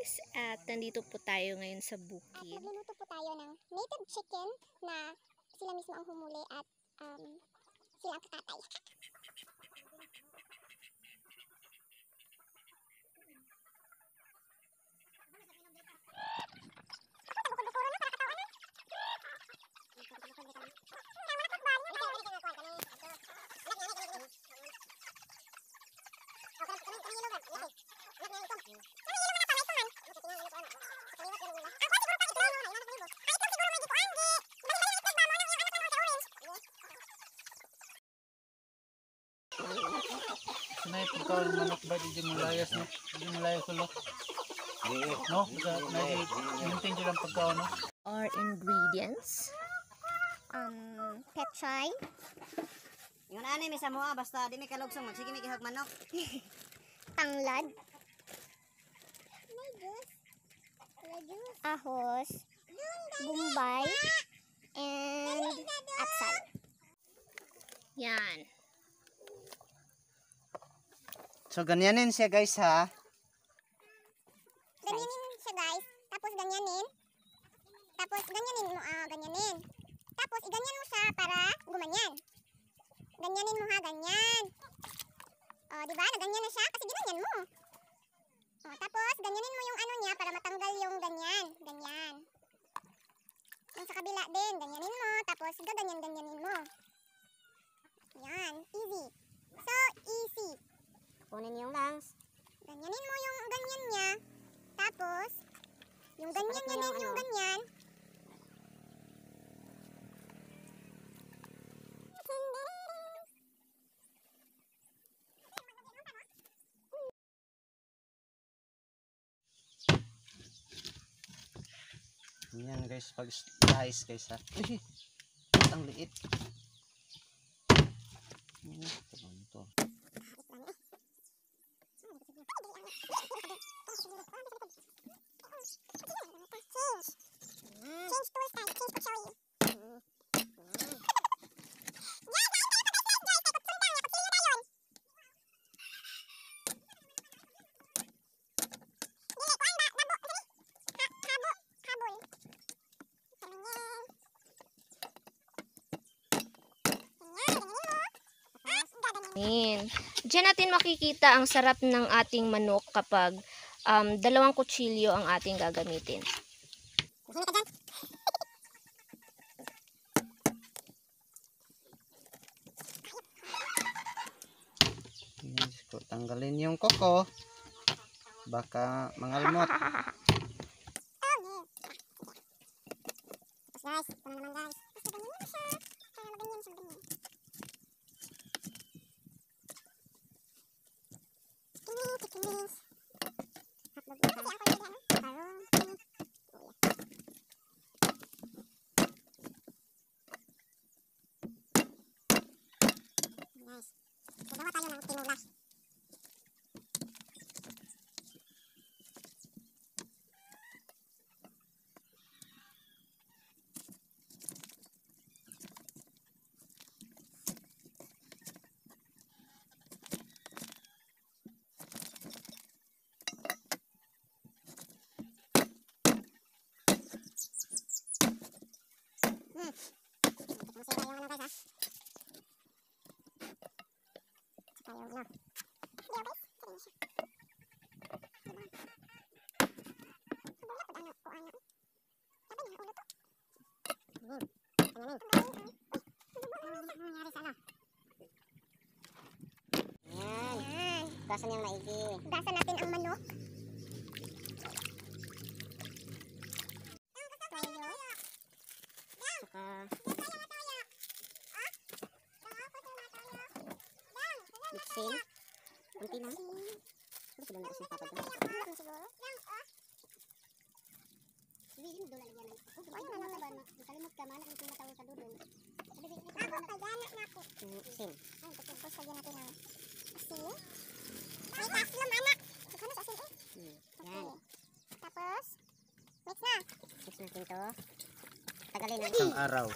guys! At nandito po tayo ngayon sa At bukid. magluluto po tayo ng native chicken na sila mismo ang humuli at um, sila ang kakatay. Nay, pagkaon ng manok ba di mo layas no? Di mo layas ulo. No? Nay maintain sila ang pagkaon no. Our ingredients. Um, petchay, Yung ani mi sa mua basta di mi kalugsong magsige mi gihag manok. tanglad, ahos, bumbay, and atsal. Yan. So ganyanin siya guys ha. Ganyanin siya guys. Tapos ganyanin. Tapos ganyanin mo, ah, ganyanin. Tapos iganyan mo siya para gumanyan. Ganyanin mo ha, ganyan. Oh, di ba? Naganyan na siya kasi ginanyan mo. Oh, tapos ganyanin mo yung ano niya para matanggal yung ganyan. Ganyan. Yung sa kabila din, ganyanin mo. Tapos gaganyan-ganyanin mo. Yan, easy. So easy. Kunin yung langs. Ganyanin mo yung ganyan niya. Tapos, yung ganyan Sakit niya na din yung yung ano. ganyan. Yan guys, pag slice guys ha. Ang liit. Ito ito? Change. To style. Change to show Ayan. Diyan natin makikita ang sarap ng ating manok kapag um, dalawang kutsilyo ang ating gagamitin. Yan, ko tanggalin yung koko. Baka mangalmot. Guys, guys. Basta ganyan na siya. Para maganyan siya ganyan. Guys, gagawa tayo ng tinola. Gasan yung maigi. Gasa natin ang manok. Toyo. Saka mixin. Kunti na. Gusto na siya kapag. Ano siguro? Doon lagyan ng. Oh, Ay, ano ba? Nakalimot ka man ka doon. Sabi ko, Ako kagana na ako. Mixin. Ay, pagkagpos lagyan natin ng asin. May taslom anak. Ano sa asin eh? Yan. Tapos, mix na. Mix natin to. Tagalin ng isang araw.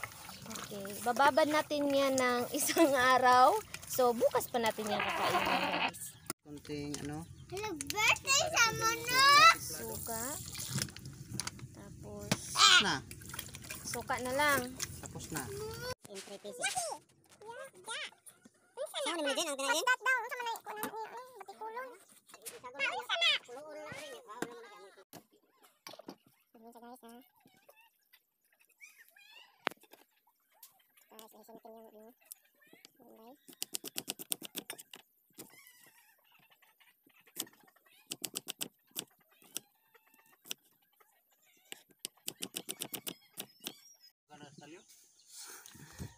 Okay. Bababad natin yan ng isang araw. So, bukas pa natin yan kakainin guys. Kunting ano. Hello, birthday sa manok! Suka. Na. Suka na lang. Tapos na. Siyempre, pisi. Saan naman din ang ganyan? Bastat daw. Unsa man ay niya. eh, Batikulon. Ah, unsa na? Ganyan siya guys ha. Guys, isuntin yung ano.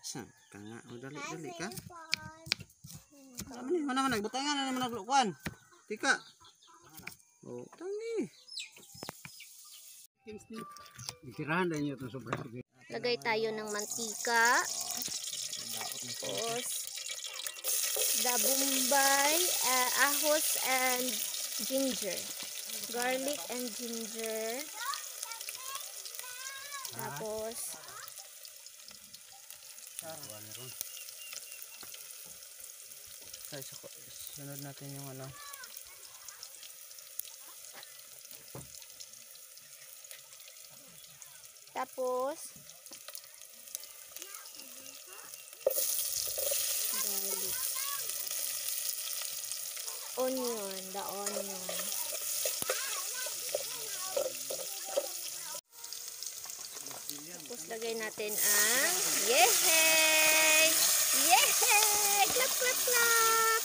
Saan ka nga? O, dali, dali ka. Ano ni? Mana man nagbutangan na naman naglukuan. Tika. Oh, tangi. Ikirahan na niyo itong sobrang sige. Lagay tayo ng mantika. Tapos, the bombay, uh, ahos and ginger. Garlic and ginger. Tapos, Guys, ako, sunod natin yung ano. tapos, garlic. Onion, the onion. Tapos lagay natin ang yehey! Yehey! Clap, clap, clap!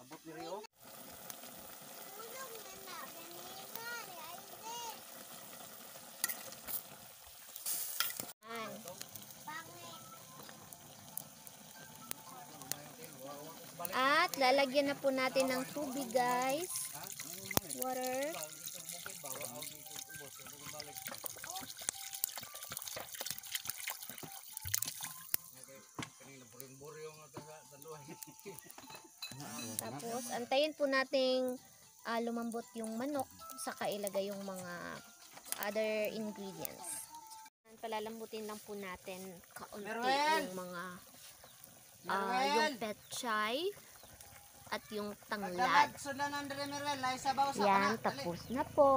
Abot ni Rio. At lalagyan na po natin ng tubig guys. Water. Tapos antayin po nating ah, lumambot yung manok saka ilagay yung mga other ingredients. Palalambutin lang po natin kaunti Meruel! yung mga ah, yung petchay at yung tanglad. Yan, tapos na po.